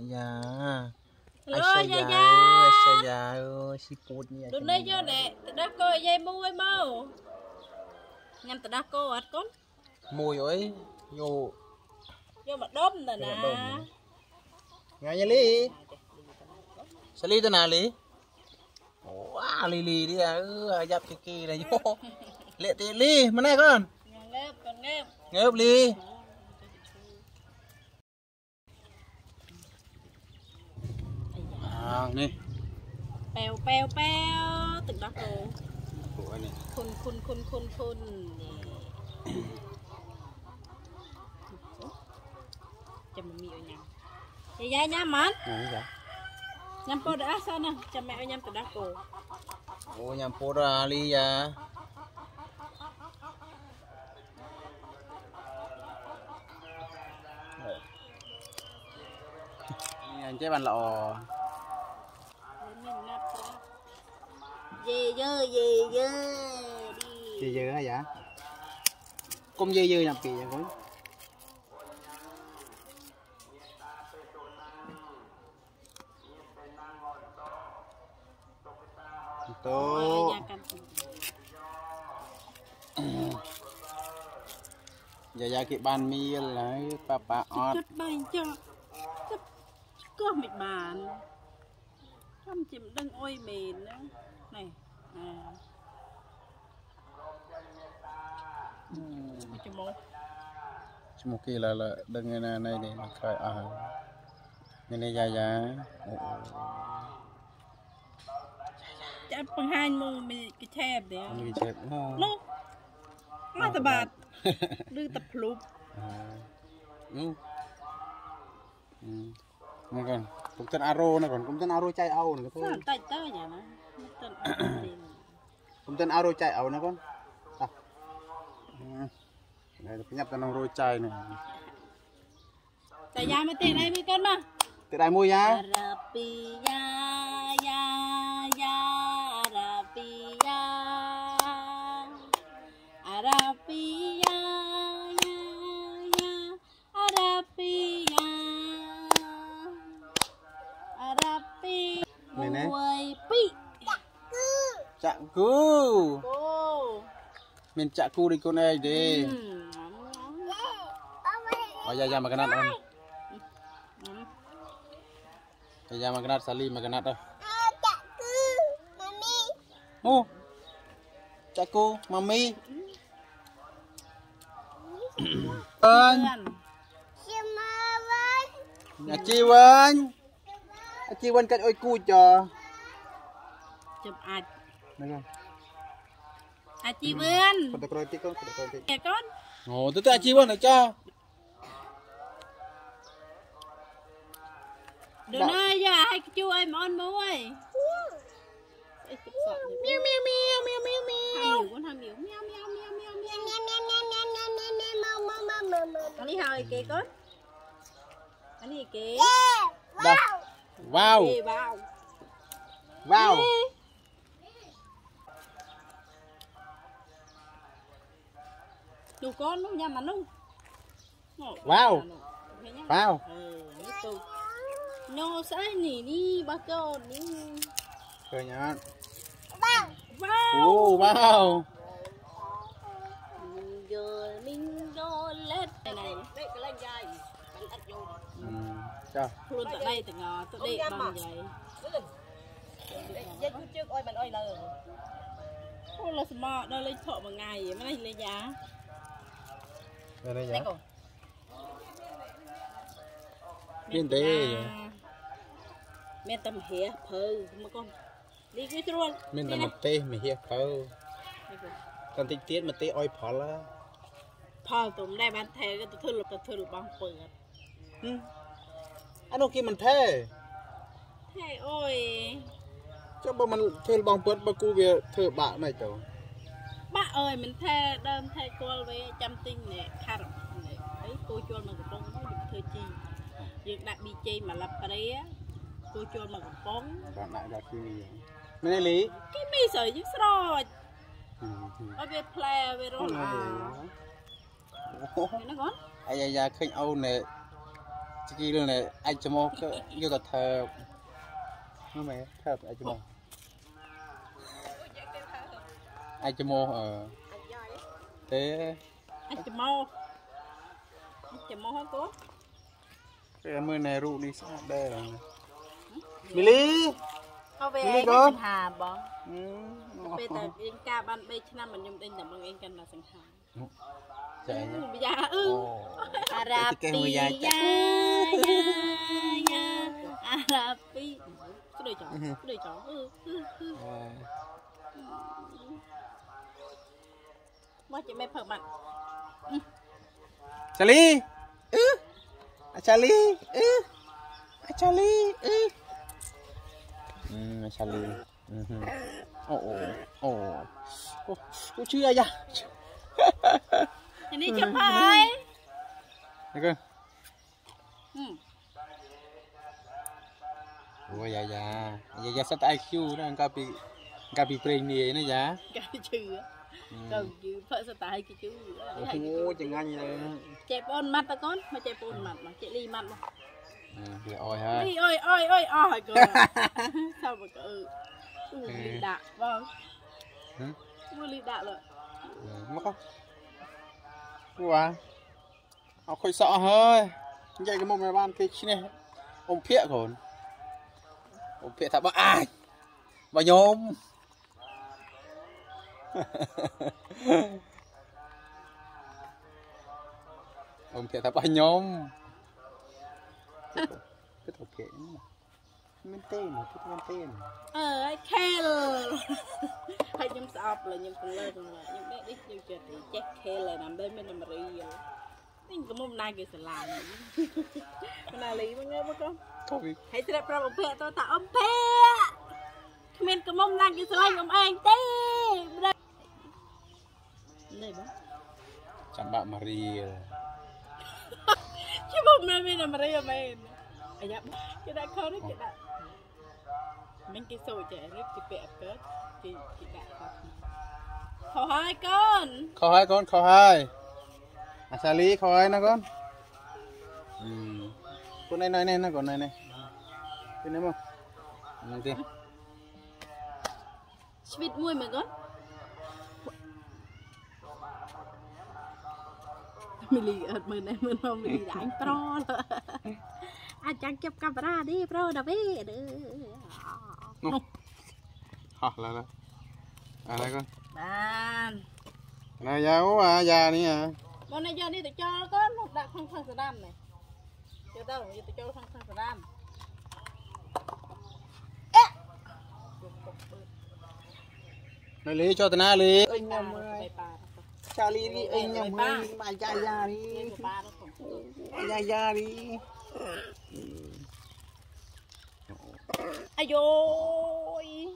dạ Lô dạ dạ Sa dạ Si put nha Đừng lấy vô nè Tụi đó cô dây mui mau Nhằm tụi đó cô ạch con? Mùi ơi Vô. Vô mà đốm nè. nè Nghe nha Lý. Sa Lý tụi nè Lý? Wow Lý Lý đi à Dập kì kì này vô. Lệ tì Lý Mà nè con. Ngợp con ngợp Ngợp Lý. นี่แปวแปวแปวตึกดักโลหัวนี่คุณคุณคุณคุณคุณนี่จะมันมีอะไรยังยายยายมันนี่จ้ะยำปูดอ่ะซะนะจะแม่ยำตึกดักโลโอ้ยำปูดอ่ะลียา chế bàn lọ dê dơ dê dơ đi dê dơ hả dạ con dê dơ làm kỳ vậy con Tô. Dạ dạ kịp ban mi lấy papa ọt. Chút bay cho. Có mịch bàn. យប៉ាប៉ាអត់ជុតបែងចោទឹកកោះមិនបានចាំជិមដឹងអុយមែនណានេះអាមកជុំមកឈ្មោះគេឡើយឡើយដឹងឯណាណៃនេះក្រោយអស់ហើយនេះនេះយាយាអូចាំបង្ហាញមកមីកឆែបទេអូនេះចេបអូនោះមកតបាតឬតភ្លុបនោះមកកូន គុំតិនអារោណាកូនគុំតិនអារោចៃអោណាកូសានតិចទៅយ៉ាណាមិនតិនអត់ទេគុំតិនអារោចៃអោណាកូនតោះនេះញ៉ាប់ទៅក្នុងរោចៃនេះតែយ៉ាមកទេដៃមួយកូនមកទៅដៃមួយយ៉ាអារ៉ាពីយ៉ាយ៉ា ចាក់គូអូមានចាក់គូដូចកូនឯងទេអូយាយាមកកណាត់អូនយាយាមកកណាត់សាលីមកកណាត់ទៅអូចាក់គូម៉ាមីអើញអាជីវិញអាជីវិញកាច់អុយគូចចចាំអាច ហ្នឹង អាជីវឿន គាត់ទៅក្រោយតិចកូនគាត់ទៅក្រោយតិច គេកូន អូទៅទៅអាជីវិញច ដល់ណាយ៉ាឲ្យជួឲ្យមកមួយអីទឹកសក់មៀវមៀវមៀវមៀវមៀវមៀវកូនថាមៀវមៀវមៀវមៀវមៀវមៀវអានេះហើយគេកូនអានេះគេ ដល់វ៉ាវ គេវ៉ាវ វ៉ាវ នោះកូននោះញ៉ាំអានោះ វ៉ាវវ៉ាវ អឺនេះទៅញ៉ោស្អីនេះនេះបាកូននេះ ឃើញអត់ វ៉ា អូ វ វ៉ាវ Đủ con luôn nhà mà luôn. Wow. Wow. No sai nỉ đi ba câu đi Rồi nhá. Wow. Wow. Wow. Giờ mình đo lết này này. Đấy cái lên dài. Bánh ăn vô. Ừ. Sao? Luôn tại đây từng tụi đây bằng vậy. Dây trước ơi bạn ơi là. Ôi là smart, đôi lên thợ bằng ngày vậy mới lên. ងៃមិននេះលេខយ៉ាទៅនេះនេះយ៉ាកូនមានទេមានតែមហៀភៅមកកូននេះគឺត្រួលមានតែម្ទេសមហៀភៅតន្តិចទៀតម្ទេសអុយផលហ៎ផលទុំដែរបានថែក៏ទៅធ្វើទៅធ្វើរបស់ពើអានោះគេមិនថែថែអូយចុះបើមិនធ្វើបងពិតបើគូវាធ្វើបាក់មិនទៅបាក់ អើយមិនថែដើមថែគល់វិញចាំទិញនេះខាត់នេះអីគោជួលមកកំប៉ុងទៅយើងធ្វើជីយើងដាក់ BJ មួយឡាប់ប្រេគោជួលមកកំប៉ុងបានដាក់ដាក់គឺមែនទេលីគេមីស្អីយើងស្រោចឲ្យវាផ្លែវារស់អាអូហ្នឹងកូនអាយ៉ាយ៉ាឃើញអូននេះ kia đường này anh cho mô vô cả thờ nó mày thờ anh cho mô anh cho mô ờ thế អាចច្មោអាចច្មោហ៎កូន cái mưa này rụ đi sao đây rồi Billy អត់វានេះឯងកូនសង្ហាបង ừ. ពេលតែរៀងការបាន3ឆ្នាំមកខ្ញុំដេញតែបងឯងកាន់តែសង្ហា chạy nhá បយ៉ាអឺ Ồ. អារ៉ា Cái ពី cái mưa យ៉ា dài យ៉ា chạy យ៉ាអារ៉ាពីស្ដូចចង់ស្ដូចចង់អឺអឺអឺ À. Charlie. Eh. Uh. Charlie. Eh. Uh. Charlie. Eh. Uh. Hmm, Charlie. Mhm. Oh, oh. Oh. Kok oh, cuy aja. Ini cepat. Oke. Okay. Hmm. Oh, ya ya. Ya ya set IQ nah, enggak bi enggak bi brain dia ini ya. Enggak cuy. Ừ. cần chứ phở sợ tay cái chứ ngô chừng anh vậy Chạy ôn mặt ta con mà chạy ôn ừ. mặt mà chạy ly mặt mà. Ừ, Thì ôi ha. Đi ôi ôi ôi ôi cơ sao mà cơ ừ. ly đạ vâng mua ly đạ rồi. Mất không? Quá à, họ khôi sợ hơi. Vậy cái mồm này ban cái chi này ông phịa còn. Ông phịa thà bà ai? Bà nhôm nhôm Ông phía thả bà nhôm Cái thổ phía Mình tên mà, cái tên tên អើយខេលហើយខ្ញុំស្អប់លើខ្ញុំទៅលើទៅលើខ្ញុំដេកនេះខ្ញុំចិត្តចេះខេលហើយណាំដែរមានណាមរីនេះក៏មកណាគេស្រឡាញ់ណាលីមកមើលមកកូន Thôi bị ហើយត្រាប់ប្រាប់អំភៈទៅថាអំភៈគ្មានកំមុំណាគេស្រឡាញ់អំឯងទេម្ដេច នេះបងចាំបាក់មួយរៀលខ្ញុំមិនមានមួយរៀលមែនអាយ៉ាគេដាក់ខោនេះគេដាក់មិញគេសូចនេះគេពាក់អកើតគេគេដាក់ខោខោហើយកូនខោហើយកូនខោហើយអាសាលីខោហើយណាកូនអឺកូនណៃណៃណាកូនណៃណៃពីនេះមកហ្នឹងទេស្វីតមួយមើលកូន មីលីអត់មើលណែមើលនំមីលីដាក់អញប្រអាចចាំងចាប់កាមេរ៉ានេះប្រូដាវីអឺ Nó Hả, là là À đây con បាន Này già ố à, già này à បងនេះយកនេះទៅចោលកូនមកដាក់ក្នុងថងសដាំនេះយកទៅយកទៅចូលក្នុងថងសដាំ Này lý cho tao na lý អញញ៉ាំហើយប៉ា Cha Charlie đi anh nhà mới mà già già đi. Già già dạ đi. Ai ơi